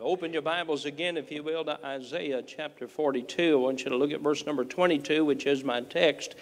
Open your Bibles again, if you will, to Isaiah chapter 42. I want you to look at verse number 22, which is my text.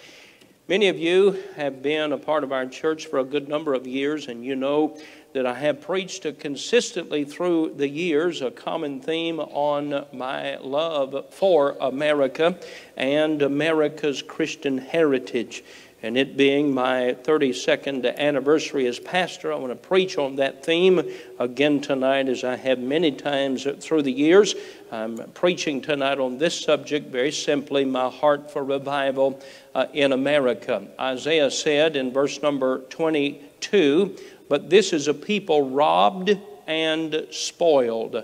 Many of you have been a part of our church for a good number of years, and you know that I have preached consistently through the years a common theme on my love for America and America's Christian heritage and it being my 32nd anniversary as pastor, I want to preach on that theme again tonight, as I have many times through the years. I'm preaching tonight on this subject very simply my heart for revival uh, in America. Isaiah said in verse number 22 But this is a people robbed and spoiled.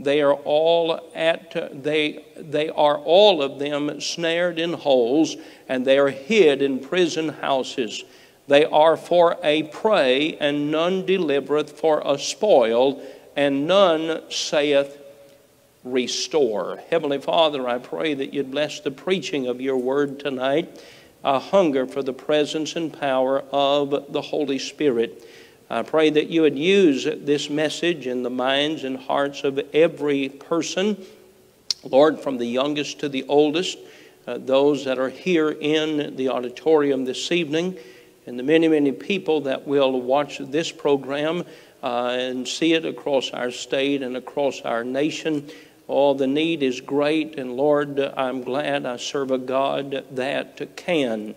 They are all at they they are all of them snared in holes, and they are hid in prison houses. They are for a prey, and none delivereth for a spoil, and none saith, Restore. Heavenly Father, I pray that you'd bless the preaching of your word tonight. A hunger for the presence and power of the Holy Spirit. I pray that you would use this message in the minds and hearts of every person, Lord, from the youngest to the oldest, uh, those that are here in the auditorium this evening, and the many, many people that will watch this program uh, and see it across our state and across our nation. All the need is great, and Lord, I'm glad I serve a God that can.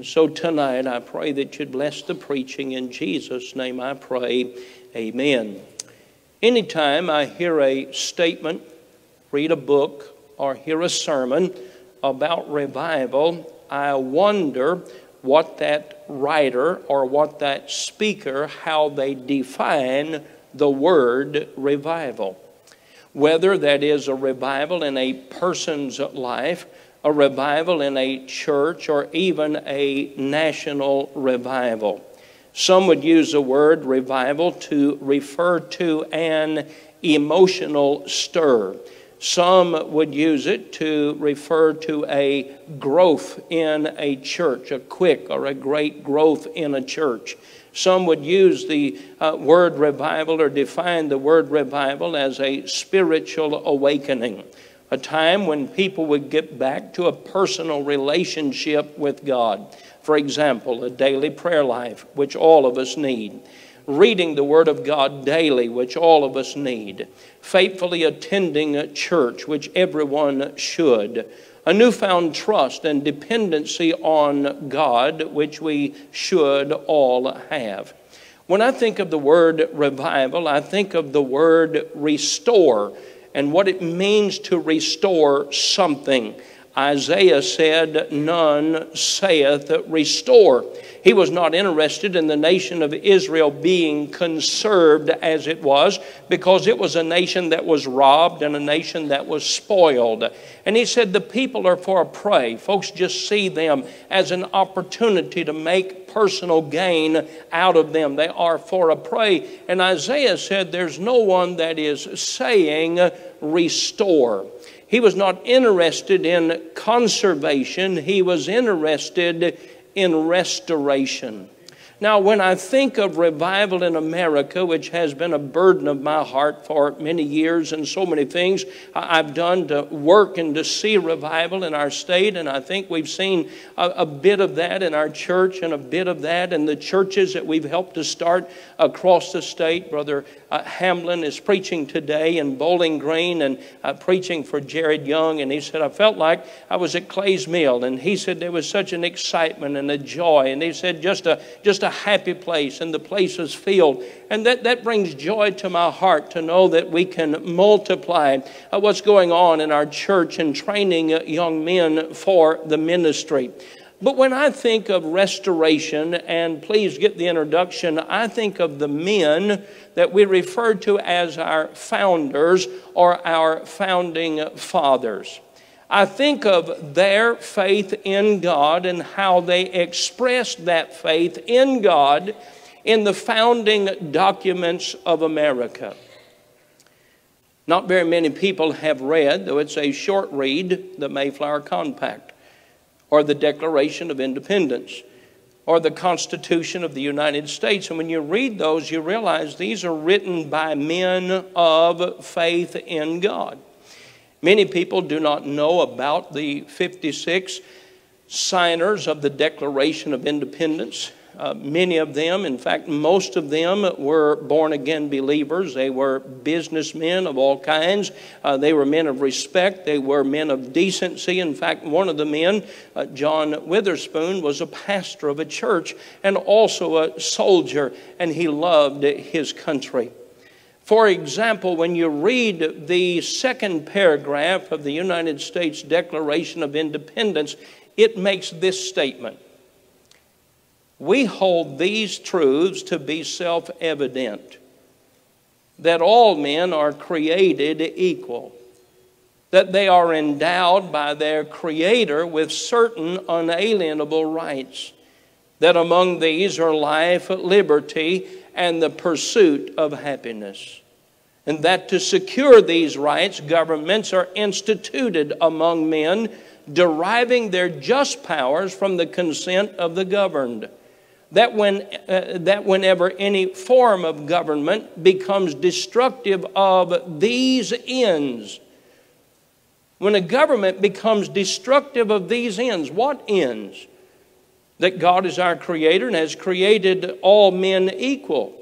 And so tonight, I pray that you'd bless the preaching. In Jesus' name I pray. Amen. Anytime I hear a statement, read a book, or hear a sermon about revival, I wonder what that writer or what that speaker, how they define the word revival. Whether that is a revival in a person's life a revival in a church or even a national revival. Some would use the word revival to refer to an emotional stir. Some would use it to refer to a growth in a church, a quick or a great growth in a church. Some would use the uh, word revival or define the word revival as a spiritual awakening a time when people would get back to a personal relationship with God. For example, a daily prayer life, which all of us need. Reading the Word of God daily, which all of us need. Faithfully attending a church, which everyone should. A newfound trust and dependency on God, which we should all have. When I think of the word revival, I think of the word restore and what it means to restore something. Isaiah said, None saith restore. He was not interested in the nation of Israel being conserved as it was because it was a nation that was robbed and a nation that was spoiled. And he said, The people are for a prey. Folks just see them as an opportunity to make personal gain out of them. They are for a prey. And Isaiah said, There's no one that is saying, Restore. He was not interested in conservation, he was interested in restoration. Now, when I think of revival in America, which has been a burden of my heart for many years and so many things I've done to work and to see revival in our state, and I think we've seen a, a bit of that in our church and a bit of that in the churches that we've helped to start across the state. Brother uh, Hamlin is preaching today in Bowling Green and uh, preaching for Jared Young, and he said, I felt like I was at Clay's Mill, and he said there was such an excitement and a joy, and he said just a, just a happy place, and the place was filled. And that, that brings joy to my heart to know that we can multiply uh, what's going on in our church and training uh, young men for the ministry. But when I think of restoration, and please get the introduction, I think of the men that we refer to as our founders or our founding fathers. I think of their faith in God and how they expressed that faith in God in the founding documents of America. Not very many people have read, though it's a short read, the Mayflower Compact or the Declaration of Independence or the Constitution of the United States. And when you read those, you realize these are written by men of faith in God. Many people do not know about the 56 signers of the Declaration of Independence. Uh, many of them, in fact, most of them were born again believers. They were businessmen of all kinds. Uh, they were men of respect. They were men of decency. In fact, one of the men, uh, John Witherspoon, was a pastor of a church and also a soldier, and he loved his country. For example, when you read the second paragraph of the United States Declaration of Independence, it makes this statement we hold these truths to be self evident that all men are created equal, that they are endowed by their Creator with certain unalienable rights, that among these are life, liberty, and the pursuit of happiness. And that to secure these rights, governments are instituted among men, deriving their just powers from the consent of the governed that, when, uh, that whenever any form of government becomes destructive of these ends, when a government becomes destructive of these ends, what ends? That God is our creator and has created all men equal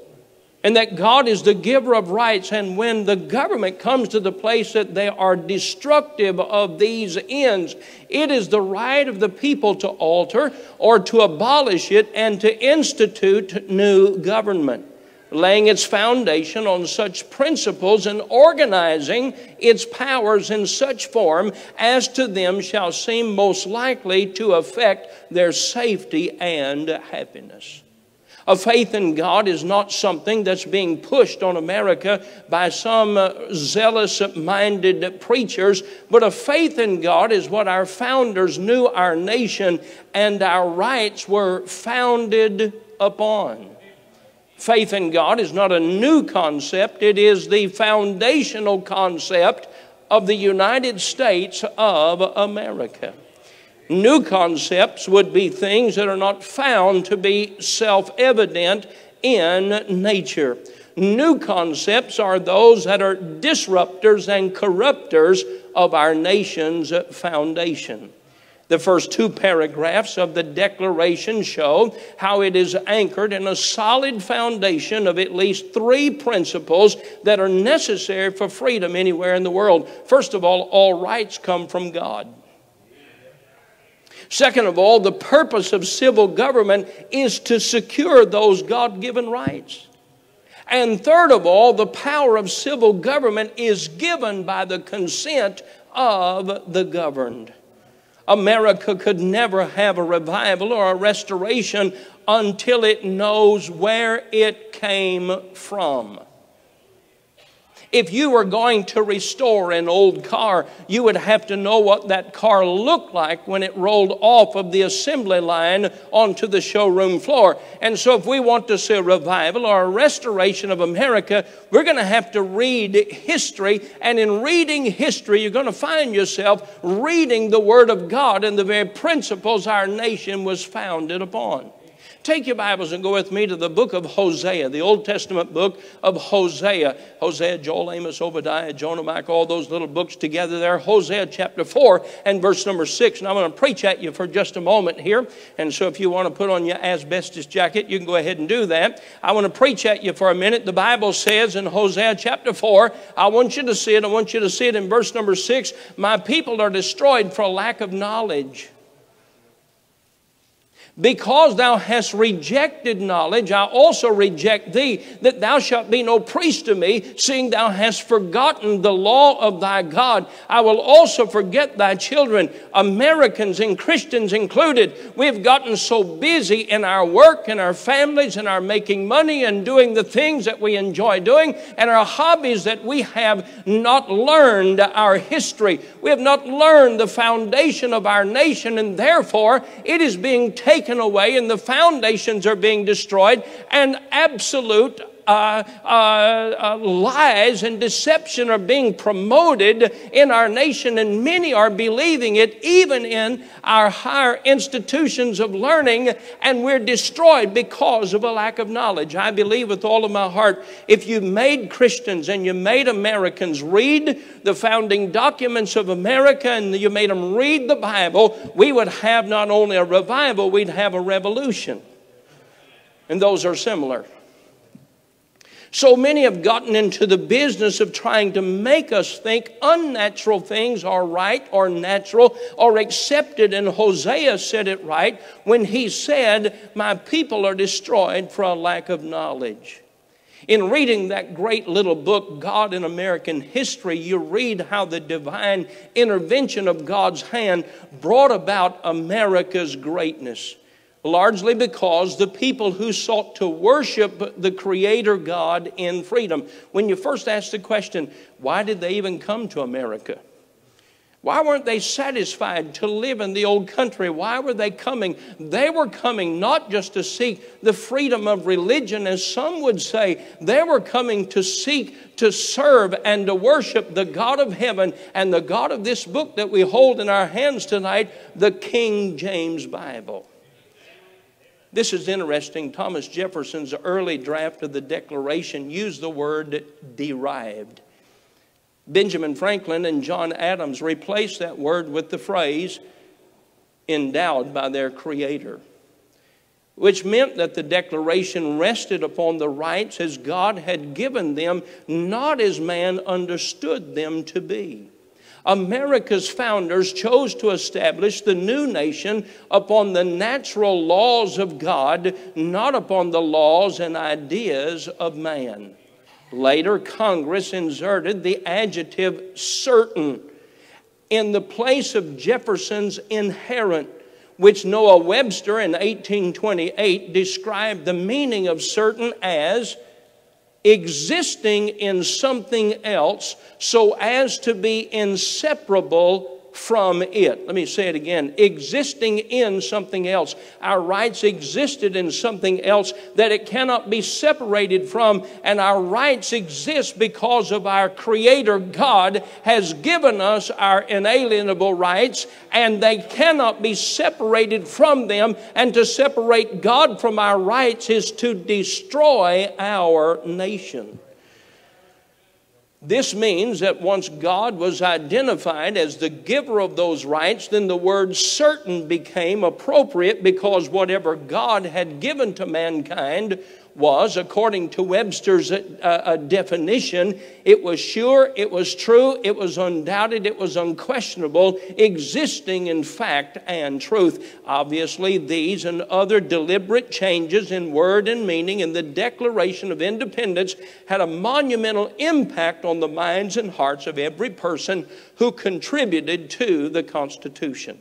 and that God is the giver of rights. And when the government comes to the place that they are destructive of these ends, it is the right of the people to alter or to abolish it and to institute new government, laying its foundation on such principles and organizing its powers in such form as to them shall seem most likely to affect their safety and happiness. A faith in God is not something that's being pushed on America by some uh, zealous minded preachers, but a faith in God is what our founders knew our nation and our rights were founded upon. Faith in God is not a new concept, it is the foundational concept of the United States of America. New concepts would be things that are not found to be self evident in nature. New concepts are those that are disruptors and corruptors of our nation's foundation. The first two paragraphs of the Declaration show how it is anchored in a solid foundation of at least three principles that are necessary for freedom anywhere in the world. First of all, all rights come from God. Second of all, the purpose of civil government is to secure those God given rights. And third of all, the power of civil government is given by the consent of the governed. America could never have a revival or a restoration until it knows where it came from. If you were going to restore an old car, you would have to know what that car looked like when it rolled off of the assembly line onto the showroom floor. And so, if we want to see a revival or a restoration of America, we're going to have to read history. And in reading history, you're going to find yourself reading the Word of God and the very principles our nation was founded upon. Take your Bibles and go with me to the book of Hosea, the Old Testament book of Hosea. Hosea, Joel, Amos, Obadiah, Jonah, Micah, all those little books together there. Hosea chapter 4 and verse number 6. And I'm going to preach at you for just a moment here. And so if you want to put on your asbestos jacket, you can go ahead and do that. I want to preach at you for a minute. The Bible says in Hosea chapter 4, I want you to see it. I want you to see it in verse number 6. My people are destroyed for lack of knowledge. Because thou hast rejected knowledge, I also reject thee, that thou shalt be no priest to me, seeing thou hast forgotten the law of thy God. I will also forget thy children, Americans and Christians included. We've gotten so busy in our work and our families and our making money and doing the things that we enjoy doing and our hobbies that we have not learned our history. We have not learned the foundation of our nation, and therefore it is being taken taken away and the foundations are being destroyed, and absolute Uh, uh, uh, lies and deception are being promoted in our nation, and many are believing it even in our higher institutions of learning, and we're destroyed because of a lack of knowledge. I believe with all of my heart, if you made Christians and you made Americans read the founding documents of America and you made them read the Bible, we would have not only a revival, we'd have a revolution. And those are similar. So many have gotten into the business of trying to make us think unnatural things are right or natural or accepted. And Hosea said it right when he said, My people are destroyed for a lack of knowledge. In reading that great little book, God in American History, you read how the divine intervention of God's hand brought about America's greatness largely because the people who sought to worship the Creator God in freedom. When you first ask the question, why did they even come to America? Why weren't they satisfied to live in the old country? Why were they coming? They were coming not just to seek the freedom of religion, as some would say, they were coming to seek to serve and to worship the God of heaven and the God of this book that we hold in our hands tonight, the King James Bible. This is interesting. Thomas Jefferson's early draft of the Declaration used the word derived. Benjamin Franklin and John Adams replaced that word with the phrase endowed by their Creator, which meant that the Declaration rested upon the rights as God had given them, not as man understood them to be. America's founders chose to establish the new nation upon the natural laws of God, not upon the laws and ideas of man. Later, Congress inserted the adjective certain in the place of Jefferson's inherent, which Noah Webster in 1828 described the meaning of certain as existing in something else so as to be inseparable from it. Let me say it again existing in something else. Our rights existed in something else that it cannot be separated from, and our rights exist because of our Creator God has given us our inalienable rights, and they cannot be separated from them. And to separate God from our rights is to destroy our nation. This means that once God was identified as the giver of those rights, then the word certain became appropriate because whatever God had given to mankind was, according to Webster's uh, uh, definition, it was sure, it was true, it was undoubted, it was unquestionable, existing in fact and truth. Obviously, these and other deliberate changes in word and meaning in the Declaration of Independence had a monumental impact on the minds and hearts of every person who contributed to the Constitution.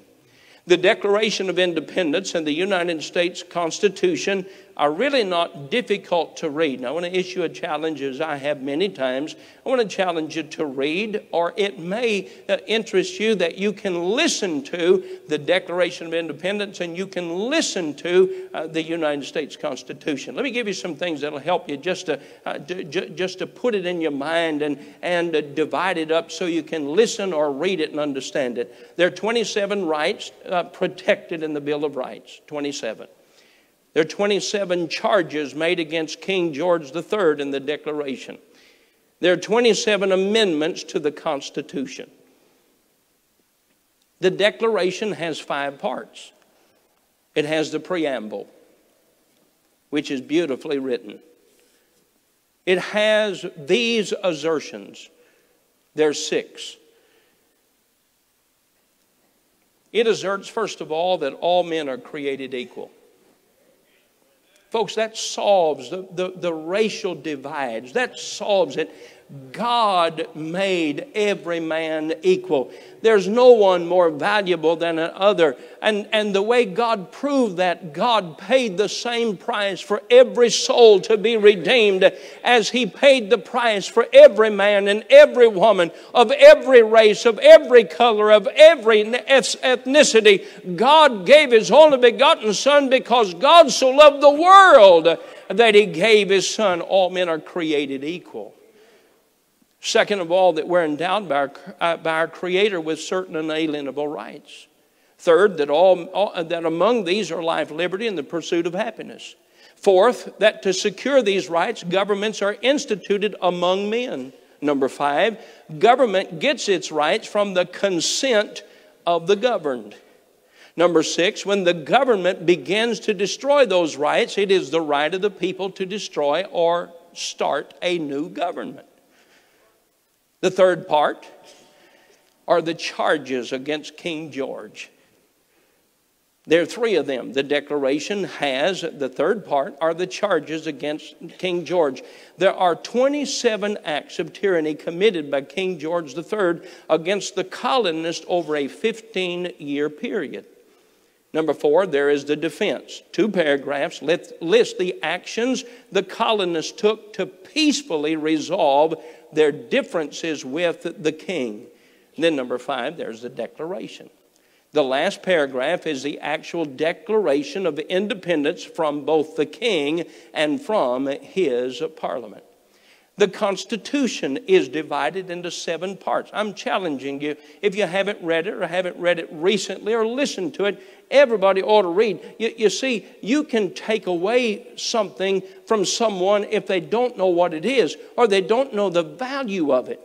The Declaration of Independence and the United States Constitution are really not difficult to read. I want to issue a challenge, as I have many times. I want to challenge you to read, or it may uh, interest you that you can listen to the Declaration of Independence and you can listen to uh, the United States Constitution. Let me give you some things that'll help you just to, uh, just to put it in your mind and, and uh, divide it up so you can listen or read it and understand it. There are 27 rights uh, protected in the Bill of Rights, 27. There are 27 charges made against King George III in the Declaration. There are 27 amendments to the Constitution. The Declaration has five parts. It has the preamble, which is beautifully written. It has these assertions. There's six. It asserts, first of all, that all men are created equal. Folks, that solves the, the, the, racial divides. That solves it. God made every man equal. There's no one more valuable than another. And, and the way God proved that, God paid the same price for every soul to be redeemed as He paid the price for every man and every woman of every race, of every color, of every ethnicity. God gave His only begotten Son because God so loved the world that He gave His Son. All men are created equal. Second of all, that we're endowed by our, uh, by our Creator with certain unalienable rights. Third, that, all, all, that among these are life, liberty, and the pursuit of happiness. Fourth, that to secure these rights, governments are instituted among men. Number five, government gets its rights from the consent of the governed. Number six, when the government begins to destroy those rights, it is the right of the people to destroy or start a new government. The third part are the charges against King George. There are three of them. The Declaration has, the third part, are the charges against King George. There are 27 acts of tyranny committed by King George III against the colonists over a 15 year period. Number four, there is the defense. Two paragraphs list the actions the colonists took to peacefully resolve their differences with the king. And then, number five, there's the declaration. The last paragraph is the actual declaration of independence from both the king and from his parliament. The Constitution is divided into seven parts. I'm challenging you, if you haven't read it or haven't read it recently or listened to it, everybody ought to read. You, you, see, you can take away something from someone if they don't know what it is or they don't know the value of it.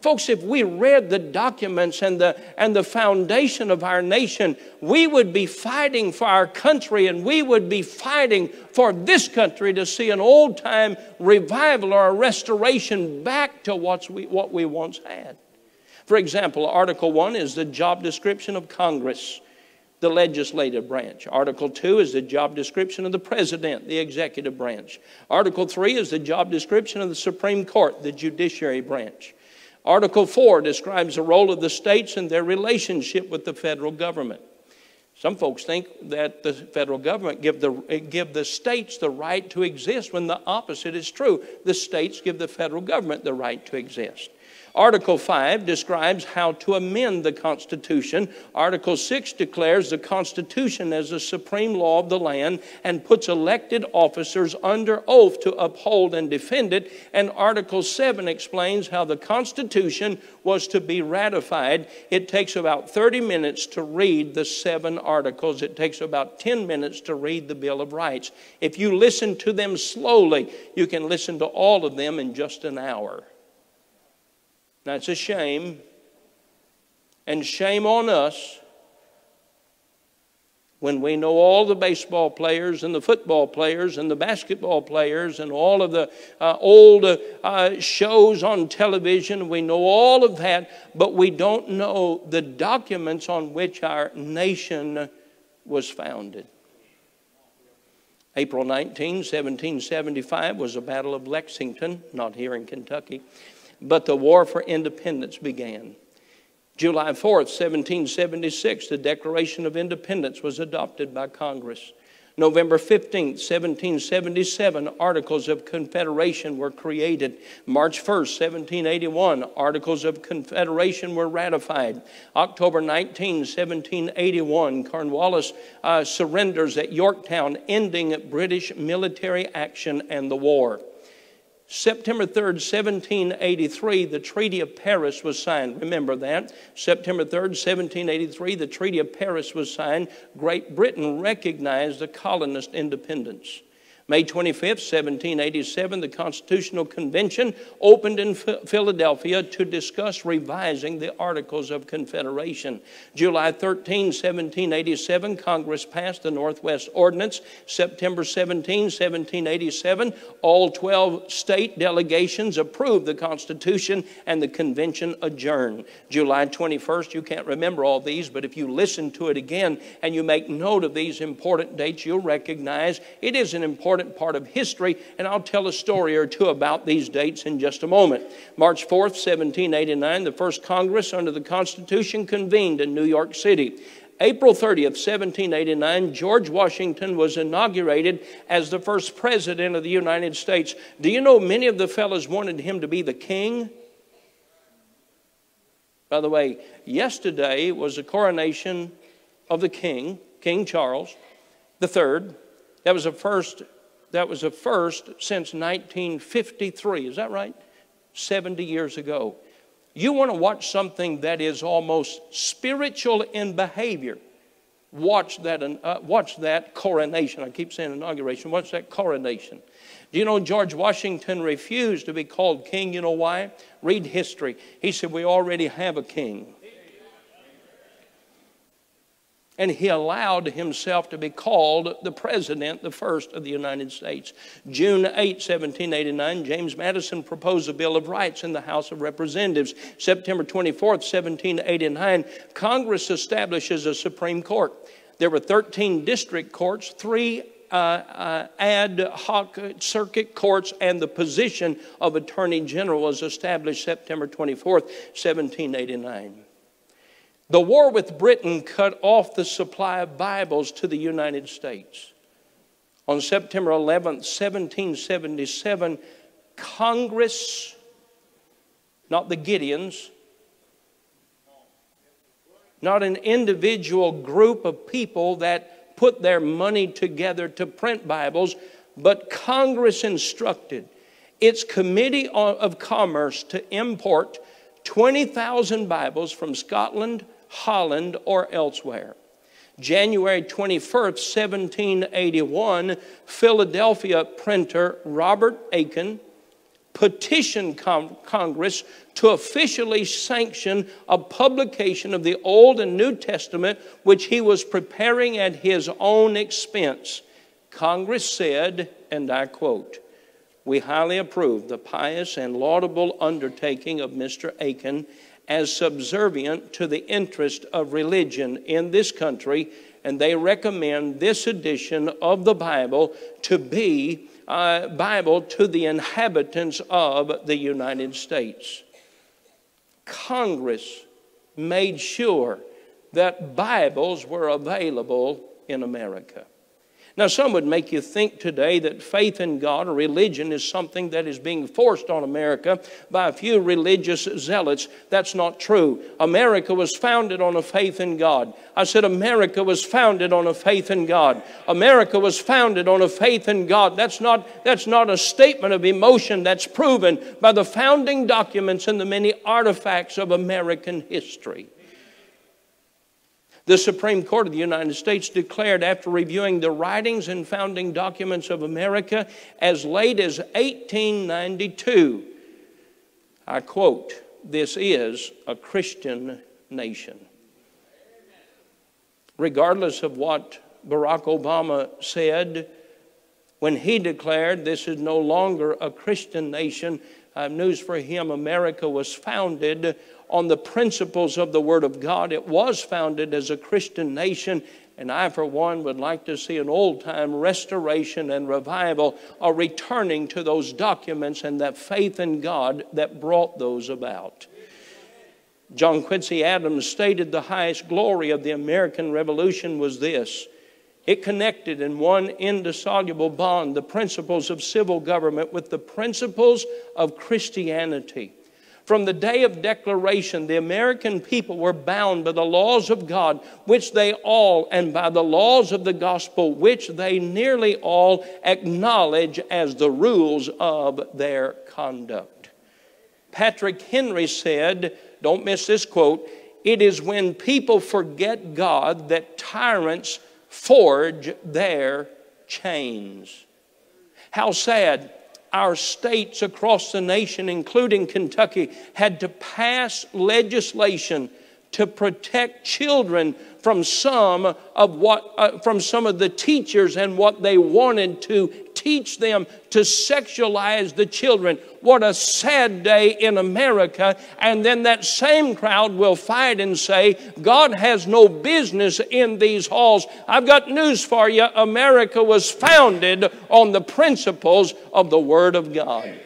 Folks, if we read the documents and the, and the foundation of our nation, we would be fighting for our country and we would be fighting for this country to see an old time revival or a restoration back to what's we, what we once had. For example, Article 1 is the job description of Congress the legislative branch. Article 2 is the job description of the president, the executive branch. Article 3 is the job description of the Supreme Court, the judiciary branch. Article 4 describes the role of the states and their relationship with the federal government. Some folks think that the federal government give the, eh, give the states the right to exist when the opposite is true. The states give the federal government the right to exist. Article 5 describes how to amend the Constitution. Article 6 declares the Constitution as the supreme law of the land and puts elected officers under oath to uphold and defend it. And Article 7 explains how the Constitution was to be ratified. It takes about 30 minutes to read the seven articles, it takes about 10 minutes to read the Bill of Rights. If you listen to them slowly, you can listen to all of them in just an hour. That's a shame. And shame on us when we know all the baseball players and the football players and the basketball players and all of the uh, old uh, shows on television, we know all of that, but we don't know the documents on which our nation was founded. April 19, 1775 was the Battle of Lexington, not here in Kentucky but the war for independence began. July 4th, 1776, the Declaration of Independence was adopted by Congress. November 15, 1777, Articles of Confederation were created. March 1, 1781, Articles of Confederation were ratified. October 19, 1781, Cornwallis uh, surrenders at Yorktown, ending British military action and the war. September 3rd, 1783, the Treaty of Paris was signed. Remember that. September 3rd, 1783, the Treaty of Paris was signed. Great Britain recognized the colonist independence. May 25, 1787, the Constitutional Convention opened in Philadelphia to discuss revising the Articles of Confederation. July 13, 1787, Congress passed the Northwest Ordinance. September 17, 1787, all 12 state delegations approved the Constitution and the convention adjourned. July 21st, you can't remember all these, but if you listen to it again and you make note of these important dates, you'll recognize it is an important important part of history, and I'll tell a story or two about these dates in just a moment. March 4th, 1789, the first Congress under the Constitution convened in New York City. April 30th, 1789, George Washington was inaugurated as the first president of the United States. Do you know many of the fellows wanted him to be the king? By the way, yesterday was the coronation of the king, King Charles III. That was the first that was a first since 1953. Is that right? 70 years ago. You want to watch something that is almost spiritual in behavior. Watch that, uh, watch that coronation. I keep saying inauguration. Watch that coronation. Do you know George Washington refused to be called king? You know why? Read history. He said, We already have a king and he allowed himself to be called the President, the first of the United States. June 8, 1789, James Madison proposed a Bill of Rights in the House of Representatives. September 24, 1789, Congress establishes a Supreme Court. There were 13 district courts, three uh, uh, ad hoc circuit courts, and the position of Attorney General was established September 24, 1789. The war with Britain cut off the supply of Bibles to the United States. On September 11, 1777, Congress, not the Gideons, not an individual group of people that put their money together to print Bibles, but Congress instructed its Committee of Commerce to import 20,000 Bibles from Scotland, Holland, or elsewhere. January 21st, 1781, Philadelphia printer Robert Aitken petitioned Congress to officially sanction a publication of the Old and New Testament, which he was preparing at his own expense. Congress said, and I quote, We highly approve the pious and laudable undertaking of Mr. Aitken as subservient to the interest of religion in this country, and they recommend this edition of the Bible to be a uh, Bible to the inhabitants of the United States. Congress made sure that Bibles were available in America. Now, some would make you think today that faith in God or religion is something that is being forced on America by a few religious zealots. That's not true. America was founded on a faith in God. I said America was founded on a faith in God. America was founded on a faith in God. That's not, that's not a statement of emotion that's proven by the founding documents and the many artifacts of American history. The Supreme Court of the United States declared, after reviewing the writings and founding documents of America as late as 1892, I quote, This is a Christian nation. Regardless of what Barack Obama said when he declared this is no longer a Christian nation, have news for him. America was founded on the principles of the Word of God. It was founded as a Christian nation, and I, for one, would like to see an old time restoration and revival, a returning to those documents and that faith in God that brought those about. John Quincy Adams stated the highest glory of the American Revolution was this. It connected in one indissoluble bond the principles of civil government with the principles of Christianity. From the day of declaration, the American people were bound by the laws of God, which they all, and by the laws of the gospel, which they nearly all acknowledge as the rules of their conduct. Patrick Henry said, don't miss this quote, it is when people forget God that tyrants forge their chains. How sad our states across the nation, including Kentucky, had to pass legislation to protect children from some of what uh, from some of the teachers and what they wanted to teach them to sexualize the children. What a sad day in America. And then that same crowd will fight and say, God has no business in these halls. I've got news for you America was founded on the principles of the Word of God.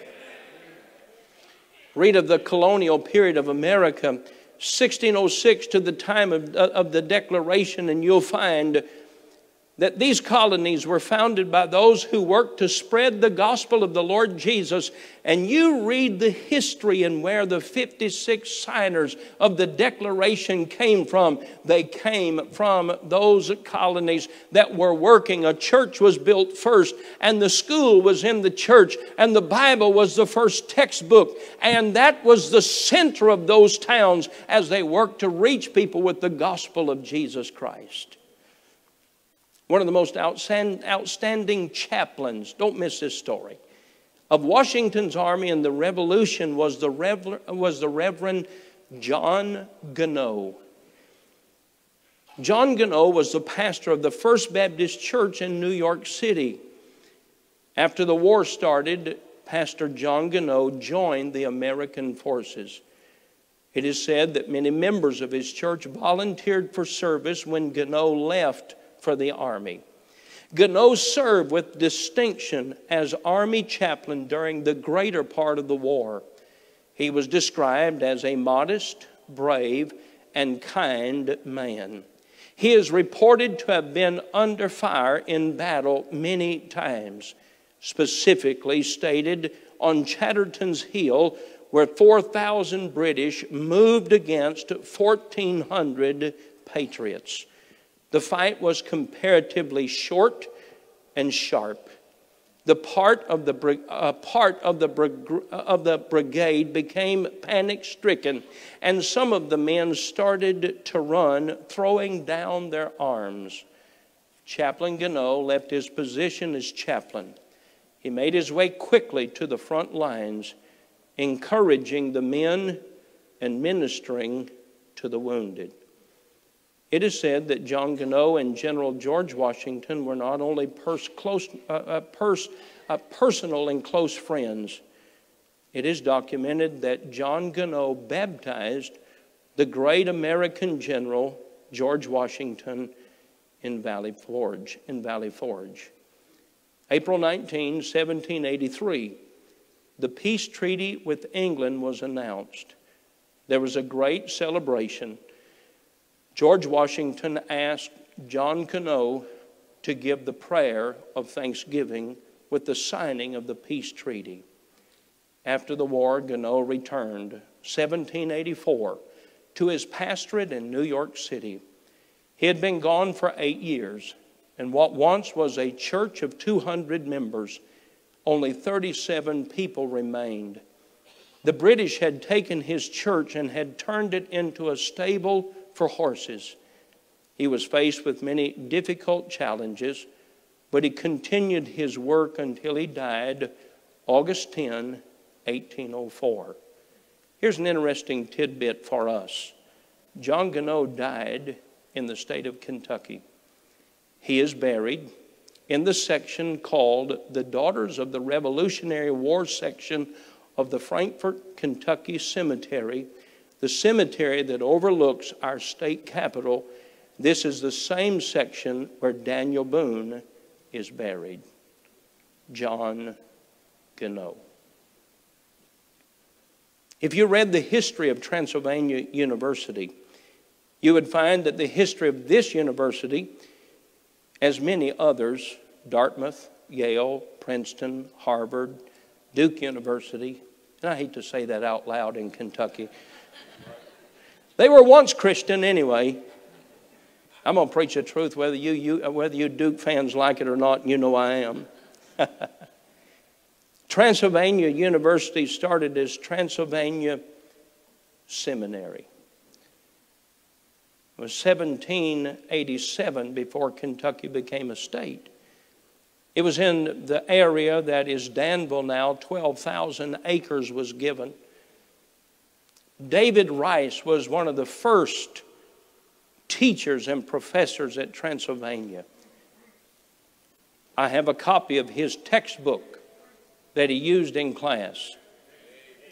Read of the colonial period of America, 1606 to the time of, uh, of the Declaration, and you'll find that these colonies were founded by those who worked to spread the gospel of the Lord Jesus. And you read the history and where the 56 signers of the Declaration came from. They came from those colonies that were working. A church was built first, and the school was in the church, and the Bible was the first textbook. And that was the center of those towns as they worked to reach people with the gospel of Jesus Christ. One of the most outstanding chaplains, don't miss this story, of Washington's army in the Revolution was the, Rev- was the Reverend John Gano. John Gano was the pastor of the First Baptist Church in New York City. After the war started, Pastor John Gano joined the American forces. It is said that many members of his church volunteered for service when Gano left for the army. Gano served with distinction as army chaplain during the greater part of the war. He was described as a modest, brave, and kind man. He is reported to have been under fire in battle many times, specifically stated on Chatterton's Hill, where 4,000 British moved against 1,400 Patriots. The fight was comparatively short and sharp. The part of the, uh, part of the, of the brigade became panic stricken, and some of the men started to run, throwing down their arms. Chaplain Gano left his position as chaplain. He made his way quickly to the front lines, encouraging the men and ministering to the wounded. It is said that John Gano and General George Washington were not only pers- close, uh, uh, pers- uh, personal and close friends, it is documented that John Gano baptized the great American general George Washington in Valley Forge. In Valley Forge. April 19, 1783, the peace treaty with England was announced. There was a great celebration George Washington asked John Gano to give the prayer of thanksgiving with the signing of the peace treaty. After the war, Gano returned, 1784, to his pastorate in New York City. He had been gone for eight years, and what once was a church of 200 members, only 37 people remained. The British had taken his church and had turned it into a stable for horses. He was faced with many difficult challenges, but he continued his work until he died August 10, 1804. Here's an interesting tidbit for us John Gano died in the state of Kentucky. He is buried in the section called the Daughters of the Revolutionary War section of the Frankfort, Kentucky Cemetery the cemetery that overlooks our state capitol. This is the same section where Daniel Boone is buried. John Gano. If you read the history of Transylvania University, you would find that the history of this university, as many others, Dartmouth, Yale, Princeton, Harvard, Duke University, and I hate to say that out loud in Kentucky, they were once Christian anyway. I'm going to preach the truth whether you, you, uh, whether you Duke fans like it or not, you know I am. Transylvania University started as Transylvania Seminary. It was 1787 before Kentucky became a state. It was in the area that is Danville now, 12,000 acres was given. David Rice was one of the first teachers and professors at Transylvania. I have a copy of his textbook that he used in class.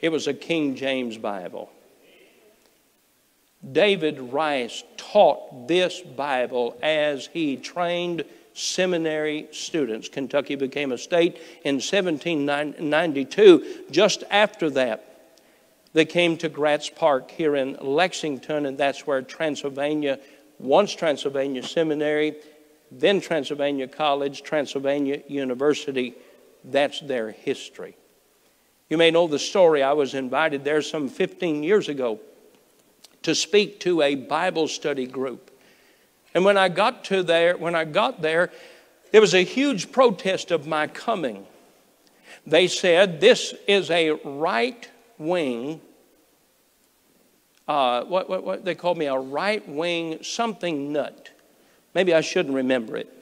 It was a King James Bible. David Rice taught this Bible as he trained seminary students. Kentucky became a state in 1792. Just after that, they came to Gratz Park here in Lexington, and that's where Transylvania, once Transylvania Seminary, then Transylvania College, Transylvania University. That's their history. You may know the story. I was invited there some 15 years ago to speak to a Bible study group. And when I got to there, when I got there, there was a huge protest of my coming. They said this is a right wing. Uh, what, what, what they called me a right wing something nut. Maybe I shouldn't remember it.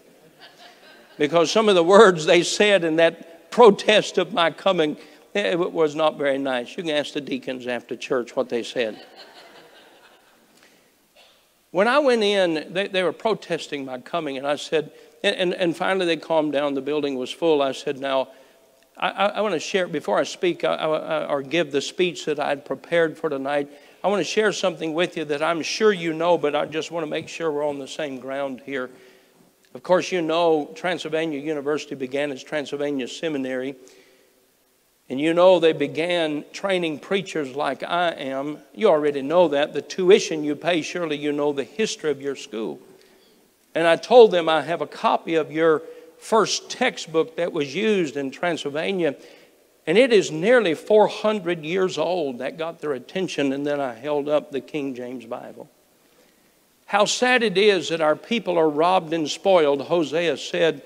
Because some of the words they said in that protest of my coming it was not very nice. You can ask the deacons after church what they said. when I went in, they, they were protesting my coming, and I said, and, and, and, finally they calmed down. The building was full. I said, Now, I, I, I want to share, before I speak I, or give the speech that I had prepared for tonight, I want to share something with you that I'm sure you know, but I just want to make sure we're on the same ground here. Of course, you know Transylvania University began as Transylvania Seminary. And you know they began training preachers like I am. You already know that. The tuition you pay, surely you know the history of your school. And I told them I have a copy of your first textbook that was used in Transylvania. And it is nearly 400 years old. That got their attention, and then I held up the King James Bible. How sad it is that our people are robbed and spoiled. Hosea said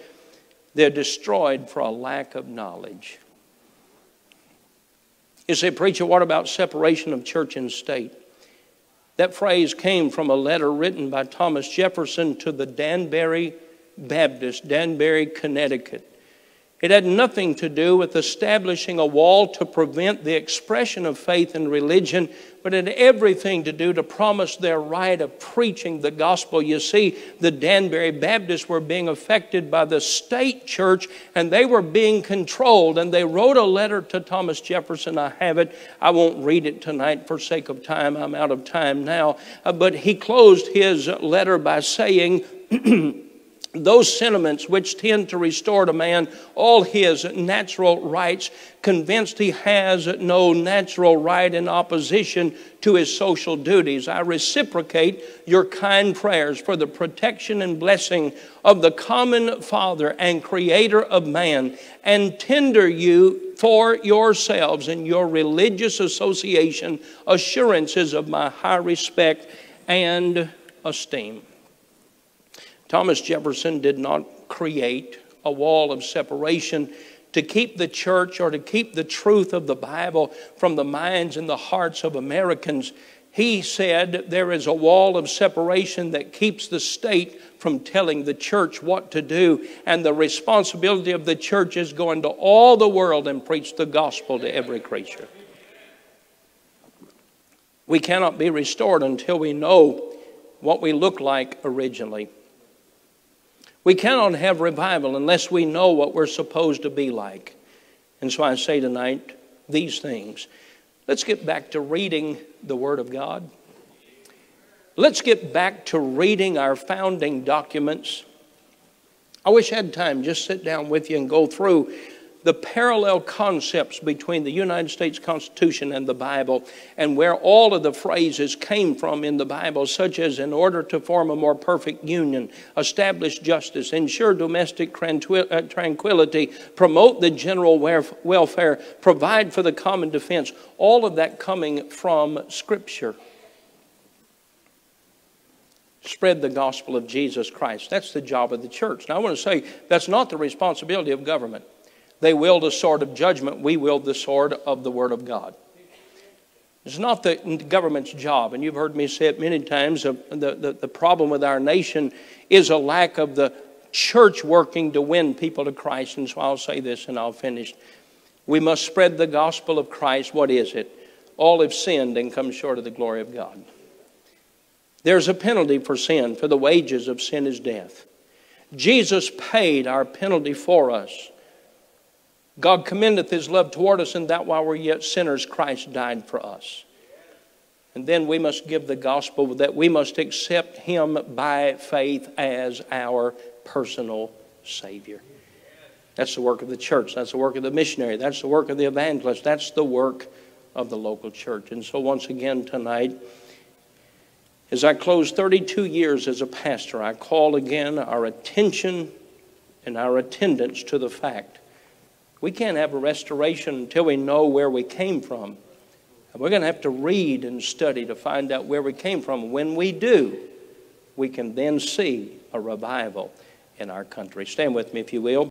they're destroyed for a lack of knowledge. You say, Preacher, what about separation of church and state? That phrase came from a letter written by Thomas Jefferson to the Danbury Baptist, Danbury, Connecticut. It had nothing to do with establishing a wall to prevent the expression of faith and religion, but it had everything to do to promise their right of preaching the gospel. You see, the Danbury Baptists were being affected by the state church and they were being controlled. And they wrote a letter to Thomas Jefferson. I have it. I won't read it tonight for sake of time. I'm out of time now. Uh, but he closed his letter by saying, those sentiments which tend to restore to man all his natural rights, convinced he has no natural right in opposition to his social duties. I reciprocate your kind prayers for the protection and blessing of the common Father and Creator of man, and tender you for yourselves and your religious association assurances of my high respect and esteem. Thomas Jefferson did not create a wall of separation to keep the church or to keep the truth of the Bible from the minds and the hearts of Americans. He said there is a wall of separation that keeps the state from telling the church what to do, and the responsibility of the church is go into all the world and preach the gospel to every creature. We cannot be restored until we know what we look like originally. We cannot have revival unless we know what we're supposed to be like. And so I say tonight these things. Let's get back to reading the Word of God. Let's get back to reading our founding documents. I wish I had time just sit down with you and go through the parallel concepts between the United States Constitution and the Bible and where all of the phrases came from in the Bible, such as in order to form a more perfect union, establish justice, ensure domestic uh, tranquility, promote the general welfare, provide for the common defense, all of that coming from Scripture. Spread the gospel of Jesus Christ. That's the job of the church. Now, I want to say that's not the responsibility of government. They wield a sword of judgment. We wield the sword of the Word of God. It's not the government's job, and you've heard me say it many times. Uh, the, the, the problem with our nation is a lack of the church working to win people to Christ. And so I'll say this and I'll finish. We must spread the gospel of Christ. What is it? All have sinned and come short of the glory of God. There's a penalty for sin, for the wages of sin is death. Jesus paid our penalty for us. God commendeth his love toward us in that while we're yet sinners, Christ died for us. And then we must give the gospel that we must accept him by faith as our personal Savior. That's the work of the church. That's the work of the missionary. That's the work of the evangelist. That's the work of the local church. And so, once again, tonight, as I close 32 years as a pastor, I call again our attention and our attendance to the fact we can't have a restoration until we know where we came from. And we're going to have to read and study to find out where we came from. When we do, we can then see a revival in our country. Stand with me, if you will.